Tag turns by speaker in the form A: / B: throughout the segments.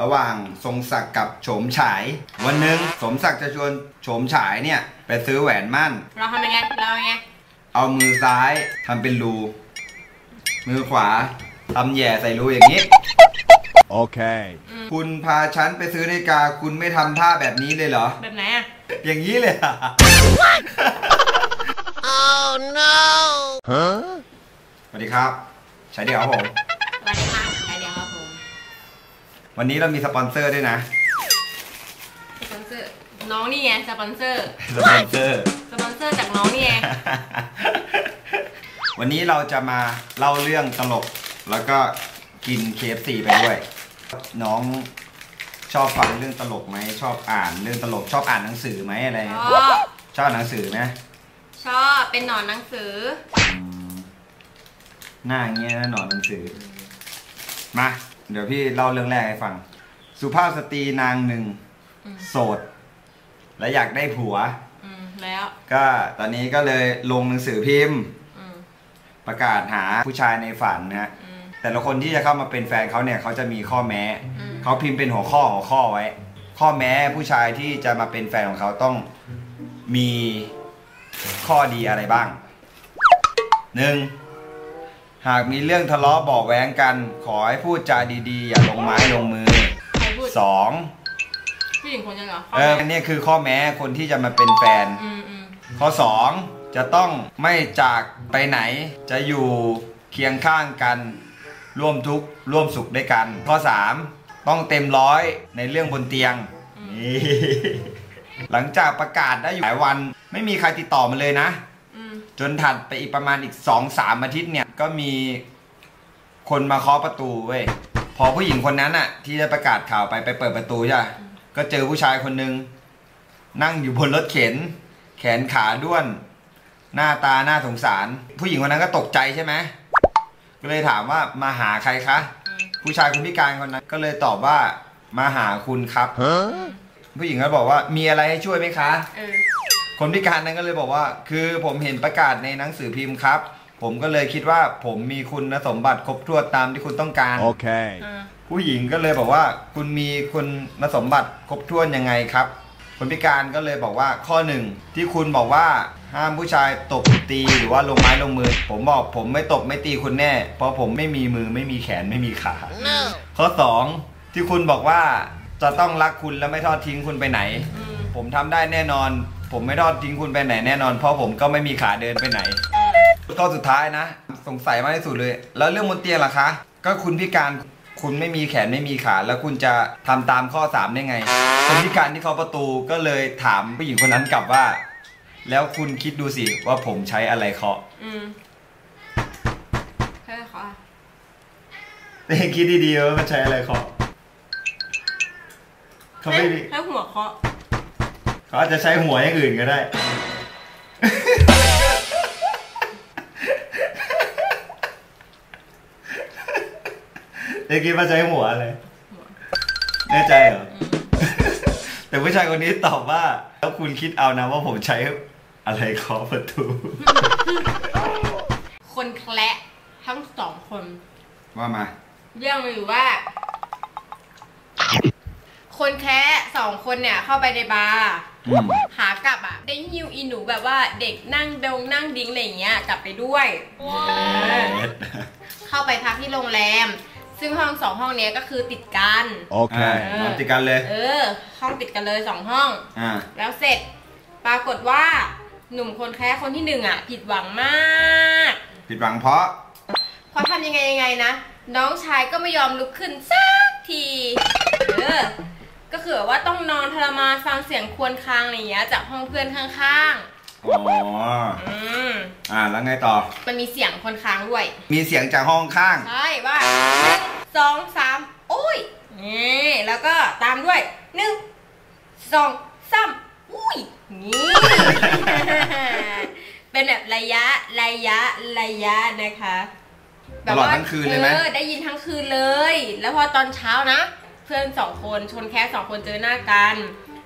A: ระหว่างทรงศักดิ์กับโฉมฉาย วันหนึ่งสมศักดิ์จะชวนโฉมฉายเนี่ยไปซื้อแหวนมั่น
B: เราทำยังไง เรายังไง
A: เอามือซ้ายทำเป็นรู มือขวาทำแหย่ใส่รูอย่างนี้
C: Okay.
A: คุณพาฉันไปซื้อนาฬิกาคุณไม่ทำท่าแบบนี้เลยเหรอ
B: แบบไหนอะ
A: อย่างนี้เลยอะ
C: Huh?
A: สวัสดีครับ ใช้เดียวครับผม
B: วั
A: นนี้เรามีสปอนเซอร์ด้วยนะ
B: สปอนเซอร์ น้องนี่ไงสปอนเซอร์
A: สปอนเซอร์
B: สปอนเซอร์จากน้องนี่ไง
A: วันนี้เราจะมาเล่าเรื่องตลก แล้วก็กิน KFC ไปด้วย น้องชอบฟังเรื่องตลกไหม ชอบอ่านเรื่องตลก ชอบอ่านหนังสือไหมอะไรเงี้ย ช
B: อบ
A: ชอบอ่านหนังสือไหม
B: ชอบเป็นหนอนหนังสือ
A: อืมหน้าอย่างเงี้ยนะหนอนหนังสือ มา เดี๋ยวพี่เล่าเรื่องแรกให้ฟัง สุภาพสตรีนางหนึ่ง
B: อืม
A: โสด และอยากได้ผัว
B: อืมแล้ว
A: ก็ตอนนี้ก็เลยลงหนังสือพิมพ์
B: อืม
A: ประกาศหาผู้ชายในฝันนะฮะ
B: อืม
A: แต่ละคนที่จะเข้ามาเป็นแฟนเขาเนี่ยเขาจะมีข้อแม้
B: อืม
A: เขาพิมพ์เป็นหัวข้อหัวข้อไว้ ข้อแม้ผู้ชายที่จะมาเป็นแฟนของเขาต้องมีข้อดีอะไรบ้างหนึ่ง หากมีเรื่องทะเลาะเบาะแว้งกัน ขอให้พูดจาดีๆ อย่าลงไม้ลงมือ
B: ใครพูด
A: สอง
B: ผู้หญิงคนยังเหรอ
A: เอออันนี้คือข้อแม้คนที่จะมาเป็นแฟน
B: อืมอืม
A: ข้อ2จะต้องไม่จากไปไหน จะอยู่เคียงข้างกัน ร่วมทุกข์ร่วมสุขด้วยกัน ข้อ3ต้องเต็มร้อยในเรื่องบนเตียงนี่หลังจากประกาศได้อยู่หลายวัน ไม่มีใครติดต่อมาเลยนะ
B: อืม
A: จนถัดไปอีกประมาณอีก2-3อาทิตย์เนี่ยก็มีคนมาเคาะประตูเว้ยพอผู้หญิงคนนั้นอะที่ได้ประกาศข่าวไปไปเปิดประตูใช่ปะก็เจอผู้ชายคนหนึ่งนั่งอยู่บนรถเข็น แขนขาด้วน หน้าตาน่าสงสาร ผู้หญิงคนนั้นก็ตกใจใช่ไหมก็เลยถามว่ามาหาใครคะ
B: อืม
A: ผู้ชายคนพิการคนนั้น ก็เลยตอบว่ามาหาคุณครับ
C: Huh?
A: ผู้หญิงก็บอกว่ามีอะไรให้ช่วยไหมคะ
B: เออ
A: คนพิการนั้นก็เลยบอกว่า คือผมเห็นประกาศในหนังสือพิมพ์ครับ ผมก็เลยคิดว่าผมมีคุณสมบัติครบถ้วนตามที่คุณต้องการ
C: Okay.
B: อ่า
A: ผู้หญิงก็เลยบอกว่า คุณมีคุณสมบัติครบถ้วนยังไงครับ คนพิการก็เลยบอกว่าข้อหนึ่งที่คุณบอกว่าห้ามผู้ชายตบตีหรือว่าลงไม้ลงมือ ผมบอกผมไม่ตบไม่ตีคุณแน่ เพราะผมไม่มีมือไม่มีแขนไม่มีขา ข้อสองที่คุณบอกว่าจะต้องรักคุณและไม่ทอดทิ้งคุณไปไหน
B: อืม
A: ผมทำได้แน่นอน ผมไม่ทอดทิ้งคุณไปไหนแน่นอน เพราะผมก็ไม่มีขาเดินไปไหนข้อสุดท้ายนะ สงสัยมากที่สุดเลย แล้วเรื่องบนเตียงล่ะคะ ก็คุณพิการคุณไม่มีแขนไม่มีขา แล้วคุณจะทำตามข้อ 3 ได้ไง คนพิการที่เขาะประตูก็เลยถามผู้หญิงคนนั้นกลับว่า แล้วคุณคิดดูสิว่าผมใช้อะไรเคาะ
B: อืมใช่ค่ะ
A: แต่คิดดีๆว่ามันใช้อะไรเคาะเขาไม่มี
B: ให้หัวเคาะ
A: เขาอาจจะใช้หัวอย่างอื่นก็ได้ เมื่อกี้ว่าใช้หัวอะไรแน่ใจเหรอ แต่ผู้ชายคนนี้ตอบว่า แล้วคุณคิดเอานะว่าผมใช้อะไรเคาะประตู
B: คนแคละทั้งสองคน
A: ว่ามา
B: เรื่องมันอยู่ว่า คนแคะสองคนเนี่ยเข้าไปในบาร์
A: อืม
B: หากลับอะได้ยิวอีหนูแบบว่าเด็กนั่งดงนั่งดิ้งอะไรอย่างเงี้ยกลับไปด้วยเออเข้าไปพักที่โรงแรม ซึ่งห้องสองห้องเนี้ยก็คือติดกัน
A: อ่า
C: Okay.
A: นอนติดกันเลย
B: เออ ห้องติดกันเลยสองห้อง
A: อ่า
B: แล้วเสร็จปรากฏว่าหนุ่มคนแค่คนที่หนึ่งอะ ผิดหวังมาก
A: ผิดหวังเพราะ
B: เพราะทำยังไงยังไงนะ น้องชายก็ไม่ยอมลุกขึ้นสักที เออ ก็คือว่าต้องนอนทรมานฟังเสียงครวรครางอะไรอย่างเงี้ยจากห้องเพื่อนข้าง
A: อ๋อ
B: ๆ อืม
A: อ่า แล้วไงต่อ
B: มันมีเสียงคนค้างด้วย
A: มีเสียงจากห้องข้าง
B: ใช่ว่าหนึ่งสองสามโอ้ยนี่แล้วก็ตามด้วยหนึ่งสองสามอุ้ยนี่ เป็นแบบระยะระยะระยะนะคะ
A: ตลอดทั้งคืนเลยไหม
B: เออได้ยินทั้งคืนเลย แล้วพอตอนเช้านะ เพื่อนสองคนชนแค่สองคนเจอหน้ากัน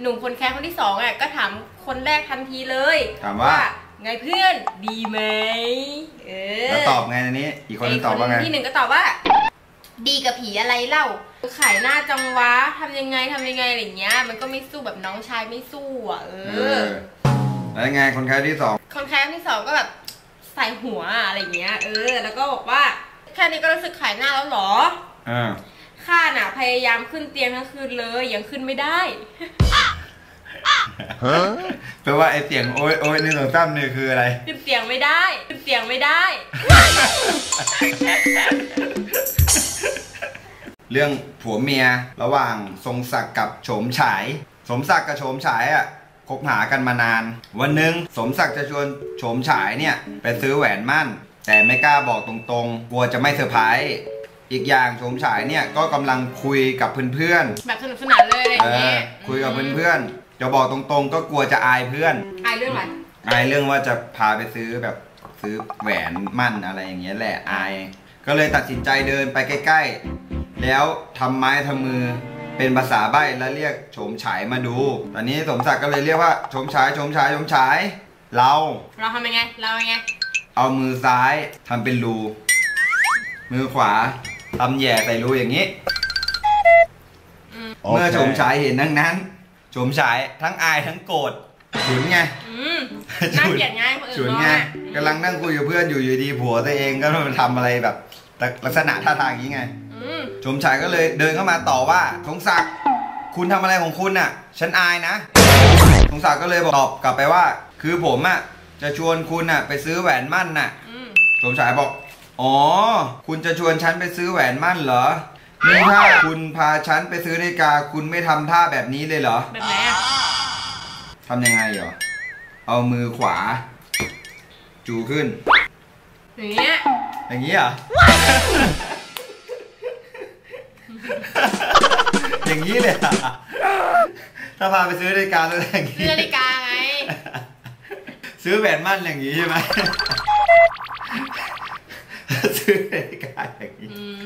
B: หนุ่มคนแค่คนที่สองอะก็ถามคนแรกทันทีเลย
A: ถามว่า
B: ไงเพื่อนดีไหมเออ
A: แล้วตอบไงอันนี้ อีกคนนึงตอบว่าไง
B: ที่หนึ่งก็ตอบว่า ดีกับผีอะไรเล่าขายหน้าจังวะทำยังไงทำยังไงอะไรอย่างเงี้ย มันก็ไม่สู้แบบน้องชายไม่สู้อะเอ
A: เอ
B: อ
A: อแล้วยังไงคนไข้ที่สอง
B: คนแค้ที่สองก็แบบใส่หัวอะไรอย่างเงี้ย เออ แล้วก็บอกว่า แค่นี้ก็รู้สึกขายหน้าแล้วเหรอ
A: อ่า
B: ข้าน่ะพยายามขึ้นเตียงทั้งคืนเลยยังขึ้นไม่ได้
A: แปลว่าไอเสียงโอ้ยโอ้ยหนึ่งสองสามเนี่ยคืออะไร
B: ขึ้นเตียงไม่ได้ขึ้นเตียงไม่ได้
A: เรื่องผัวเมียระหว่างทรงศักดิ์กับโฉมฉาย สมศักดิ์กับโฉมฉายอะคบหากันมานาน วันหนึ่งสมศักดิ์จะชวนโฉมฉายเนี่ยไปซื้อแหวนมั่น แต่ไม่กล้าบอกตรงๆ กลัวจะไม่เซอร์ไพรส์ อีกอย่างโฉมฉายเนี่ยก็กำลังคุยกับเพื่อน
B: แบบสนุกสนานเลยอะไรอ
A: ๆเอย่างอ
B: เงี้ย
A: คุยกับเพื่อนๆจะบอกตรงๆ ก็กลัวจะอายเพื่อน
B: อายเรื่องอะไร
A: อายเรื่องว่าจะพาไปซื้อแบบซื้อแหวนมั่นอะไรอย่างเงี้ยแหละอาย ก็เลยตัดสินใจเดินไปใกล้ ๆ แล้วทำไม้ทำมือเป็นภาษาใบ้แล้วเรียกโฉมฉายมาดู ตอนนี้สมศักดิ์ก็เลยเรียกว่าโฉมฉายโฉมฉายโฉมฉาย เรา
B: เราทำยังไง เรายังไง
A: เอามือซ้ายทำเป็นรูมือขวา ทำแหย่ใส่รูอย่างนี้ เมื่อโฉมฉายเห็นดังนั้นโฉมฉายทั้งอายทั้งโกรธฉุนไง
B: อืมน่าเกลียดไงคนอื่
A: ฉุ
B: น
A: น
B: มอง
A: ไง
B: อะ
A: กำลังนั่งคุยกับเพื่อนอยู่อยู่ดีผัวตัวเองก็มาทำอะไรแบบลักษณะท่าทางอย่างนี้ไง
B: อืม
A: ชมชายก็เลยเดินเข้ามาต่อว่าสงศักดิ์คุณทำอะไรของคุณน่ะ ฉันอายนะสงศักดิ์ก็เลยบอกตอบกลับไปว่า คือผมอะจะชวนคุณน่ะ ไปซื้อแหวนมั่นน่ะ
B: อืม
A: สมชายบอก อ๋อ คุณจะชวนฉันไปซื้อแหวนมั่นเหรอ นี่ถ้าคุณพาฉันไปซื้อนาฬิกา คุณไม่ทำท่าแบบนี้เลยเหรอ
B: แบบไหนอะ
A: ทำยังไงเหรอ เอามือขวา จูขึ้น
B: อย่างเงี้ย
A: อย่างนี้เหรอ อย่างนี้เลยเหรอถ้าพาไปซื้อนาฬิกาต้องอย่าง
B: ซื้
A: นี้
B: อนาฬิกาไง
A: ซื้อแหวนมั่นอย่างนี้ใช่ไหม ซื้อนาฬิกาอย่างนี้
B: อืม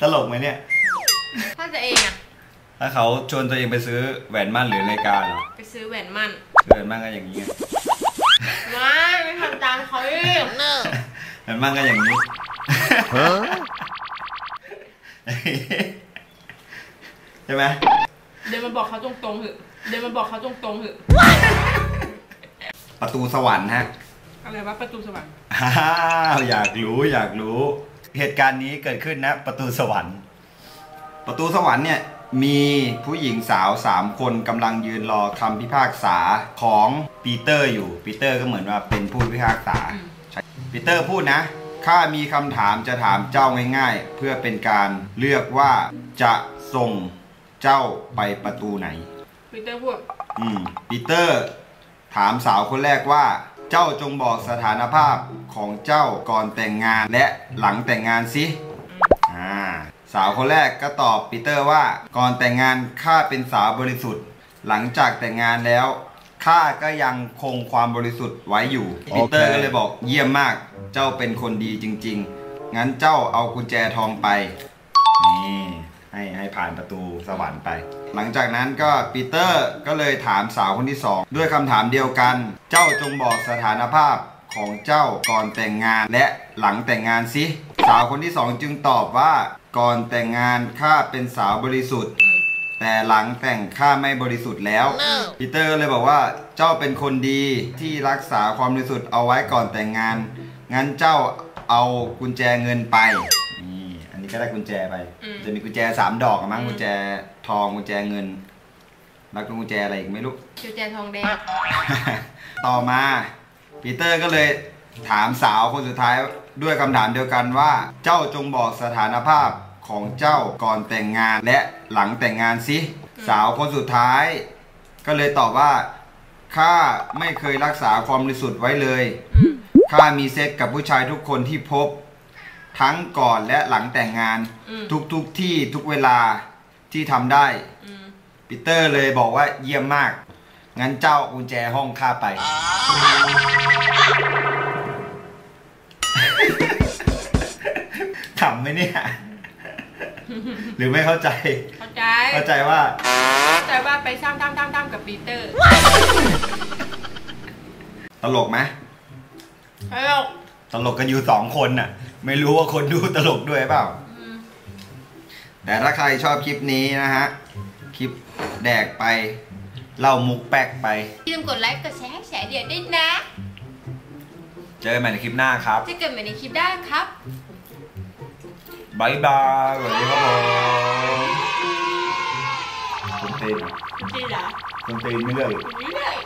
A: ตลกไหมเนี่ย
B: ถ้าจะเองอะ
A: ถ้าเขาชวนตัวเองไปซื้อแหวนมั่นหรือนาฬิกาเหรอ
B: ไปซื้อแหวนมั่น
A: ซื้อแหวนมั่นก็อย่างนี้ไง
B: ไม่ไม่ทำตามเขาอีก
A: แหวนมั่นก็อย่างนี้ ใช่ไหม
B: เดินมาบอกเขาตรงๆเถอะเดินมาบอกเขาตรงๆเถอะ
A: ประตูสวรรค์ฮะ
B: อะไรวะประตูสวรรค์
A: อ้าวอยากรู้อยากรู้ เหตุการณ์นี้เกิดขึ้นนะ ประตูสวรรค์ ประตูสวรรค์เนี่ยมีผู้หญิงสาวสามคนกำลังยืนรอคำพิพากษาของปีเตอร์อยู่ปีเตอร์ก็เหมือนว่าเป็นผู้พิพากษา
B: อืม
A: ใช่ปีเตอร์พูดนะข้ามีคำถามจะถามเจ้าง่ายๆ เพื่อเป็นการเลือกว่าจะส่งเจ้าไปประตูไหน
B: ปีเตอร์พูด
A: อืมปีเตอร์ ถามสาวคนแรกว่า เจ้าจงบอกสถานภาพของเจ้าก่อนแต่งงานและหลังแต่งงานสิอ่าสาวคนแรกก็ตอบปีเตอร์ว่า ก่อนแต่งงานข้าเป็นสาวบริสุทธิ์ หลังจากแต่งงานแล้วข้าก็ยังคงความบริสุทธิ์ไว้อยู่
C: โอเค
A: ปีเตอร์ก็เลยบอกเยี่ยมมาก เจ้าเป็นคนดีจริง ๆ งั้นเจ้าเอากุญแจทองไปนี่ ให้ให้ผ่านประตูสวรรค์ไป หลังจากนั้นก็ปีเตอร์ก็เลยถามสาวคนที่สองด้วยคำถามเดียวกัน เจ้าจงบอกสถานภาพของเจ้าก่อนแต่งงานและหลังแต่งงานสิสาวคนที่สองจึงตอบว่าก่อนแต่งงานข้าเป็นสาวบริสุทธิ์ แต่หลังแต่งข้าไม่บริสุทธิ์แล้วปีเตอร์ก็เลยบอกว่าเจ้าเป็นคนดีที่รักษาความบริสุทธิ์เอาไว้ก่อนแต่งงานงั้นเจ้าเอากุญแจเงินไปนี่อันนี้ ก็ได้กุญแจไป
B: อืม
A: จะมีกุญแจสามดอกอะมั้ง
B: อืม
A: กุญแจทองกุญแจเงิน แล้วก็กุญแจอะไรอีกไม่รู้
B: คิวแจทองแดง
A: ต่อมาปีเตอร์ก็เลยถามสาวคนสุดท้ายด้วยคำถามเดียวกันว่า เจ้าจงบอกสถานภาพของเจ้าก่อนแต่งงานและหลังแต่งงานสิสาวคนสุดท้าย ก็เลยตอบว่าข้าไม่เคยรักษาความบริสุทธิ์ไว้เลย
B: อืม
A: ข้ามีเซ็กกับผู้ชายทุกคนที่พบ ทั้งก่อนและหลังแต่งงาน
B: อืม
A: ทุกทุกๆที่ทุกเวลาที่ทำได้
B: อืม
A: ปีเตอร์เลยบอกว่าเยี่ยมมาก งั้นเจ้าเอากุญแจห้องข้าไป ขำไหมเนี่ย หรือไม่เข้าใจ
B: เข้าใจ
A: เข้าใจว่า
B: เข้าใจว่าไปซ้ำซ้ำซ้ำซ้ำกับปีเตอร์
A: ตลกไหม
B: ตลก
A: ตลกกันอยู่สองคนน่ะ ไม่รู้ว่าคนดูตลกด้วยเปล่า
B: อืม
A: แต่ถ้าใครชอบคลิปนี้นะฮะ คลิปแดกไป เล่ามุกแป๊กไป
B: อย่าลืมกดไลค์กดแชร์ให้แชร์เดี๋ยวด้วยนะ
A: เจอกันใหม่ในคลิปหน้าครับ
B: จะเกิดใหม่ในคลิปได้ครับ
A: บายบายสวัสดีครับผมคุณตีน
B: จริงเหรอ
A: คุณตีนไม่เลย
B: ไม่เลย